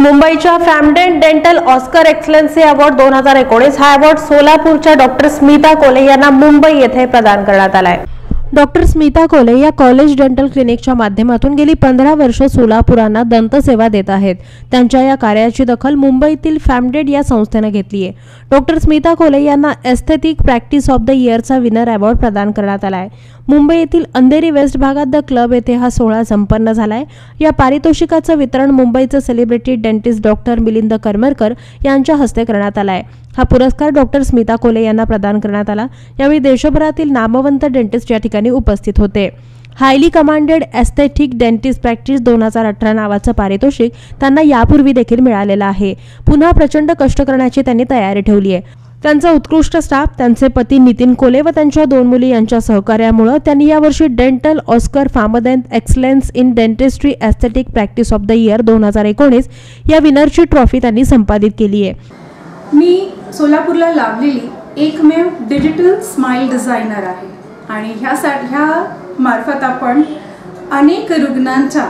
मुंबईच्या Famdent dental Oscar excellency award दोन हजार एकोणीस हा अवॉर्ड सोलापूरच्या डॉक्टर स्मिता कोले यांना मुंबई येथे प्रदान करण्यात आलाय. डॉक्टर स्मिता कोले या कॉलेज डेंटल क्लिनिकच्या माध्यमातून गेली पंधरा वर्ष सोलापुरांना दंतसेवा देत आहेत. त्यांच्या या कार्याची दखल मुंबईतील फॅमडेड या संस्थेनं घेतली आहे. डॉक्टर स्मिता कोले यांना एस्थेटिक प्रॅक्टिस ऑफ द इयरचा विनर अवॉर्ड प्रदान करण्यात आला आहे. मुंबई येथील अंधेरी वेस्ट भागात द क्लब येथे हा सोहळा संपन्न झाला आहे या पारितोषिकाचं वितरण मुंबईचे celebrity dentist doctor Milind Karmarkar यांच्या हस्ते करण्यात आलं आहे. हा पुरस्कार डॉक्टर स्मिता कोले यांना प्रदान करण्यात आला. यावेळी देशभरातील नामवंत डेंटिस्ट या ठिकाणी उपस्थित होते. Highly commended aesthetic dentist practice दोन हजार अठरा नावाचं पारितोषिक त्यांना यापूर्वी देखील मिळालेलं आहे. पुन्हा प्रचंड कष्ट करण्याची त्यांनी तयारी ठेवली आहे. त्यांचा उत्कृष्ट स्टाफ त्यांचे पती नितीन कोले व त्यांच्या दोन मुली यांच्या सहकार्यामुळे त्यांनी यावर्षी dental Oscar Famdent excellence in dentistry aesthetic practice of the year दोन हजार एकोणीस या विनरची ट्रॉफी त्यांनी संपादित केली आहे. मी सोलापूरला लाभलेली एकमेव डिजिटल स्माईल डिझायनर आहे. आणि ह्यासा ह्या मार्फत आपण अनेक रुग्णांच्या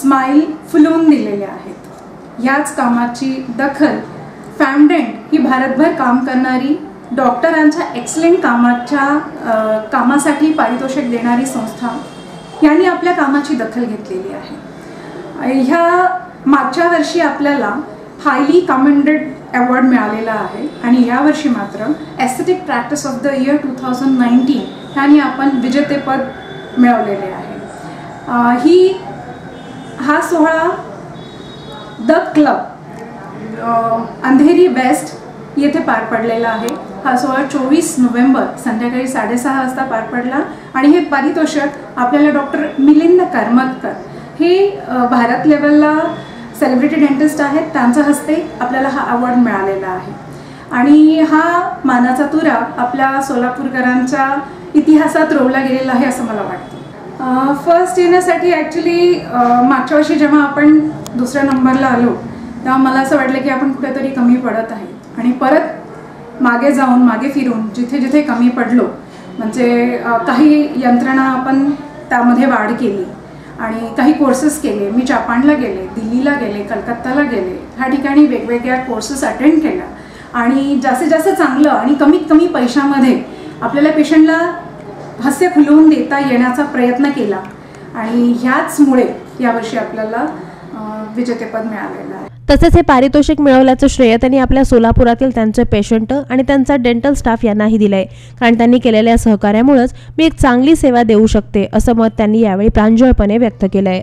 स्माईल फुलवून दिलेल्या आहेत. ह्याच कामाची दखल फॅमडेंट ही भारतभर काम करणारी डॉक्टरांच्या एक्सलेंट कामाच्या कामासाठी पारितोषिक देणारी संस्था यांनी आपल्या कामाची दखल घेतलेली आहे. ह्या मागच्या वर्षी आपल्याला हायली कमेंडेड अवॉर्ड मिळालेला आहे. आणि यावर्षी मात्र aesthetic practice of the year two thousand nineteen ह्याने आपण विजेतेपद मिळवलेले आहे. ही हा सोहळा द क्लब अंधेरी बेस्ट येथे पार पडलेला आहे. हा सोहळा चोवीस नोव्हेंबर संध्याकाळी साडेसहा वाजता पार पडला. आणि हे पारितोषिक आपल्याला डॉक्टर मिलिंद करमतकर हे भारत लेवलला सेलिब्रिटी डेंटिस्ट आहेत त्यांच्या हस्ते आपल्याला हा अवॉर्ड मिळालेला आहे. आणि हा मानाचा तुरा आपल्या सोलापूरकरांच्या इतिहासात रोवला गेलेला आहे असं मला वाटतं. फर्स्ट येण्यासाठी ॲक्च्युली मागच्या वर्षी जेव्हा आपण दुसऱ्या नंबरला आलो तेव्हा मला असं वाटलं की आपण कुठेतरी कमी पडत आहे. आणि परत मागे जाऊन मागे फिरून जिथे जिथे कमी पडलो म्हणजे काही यंत्रणा आपण त्यामध्ये वाढ केली. आणि काही कोर्सेस केले. मी जापानला गेले दिल्लीला गेले कलकत्ताला गेले. ह्या ठिकाणी वेगवेगळ्या कोर्सेस अटेंड केल्या. आणि जास्तीत जास्त चांगलं आणि कमीत कमी पैशामध्ये आपल्याला पेशंटला हास्य खुलवून देता येण्याचा प्रयत्न केला. आणि ह्याचमुळे यावर्षी आपल्याला विजेतेपद मिळालेलं आहे. तसेच हे पारितोषिक मिळवल्याचं श्रेय त्यांनी आपल्या सोलापुरातील त्यांचे पेशंट आणि त्यांचा डेंटल स्टाफ यांनाही दिलंय. कारण त्यांनी केलेल्या सहकार्यामुळेच मी एक चांगली सेवा देऊ शकते असं मत त्यांनी यावेळी प्रांजळपणे व्यक्त केलंय.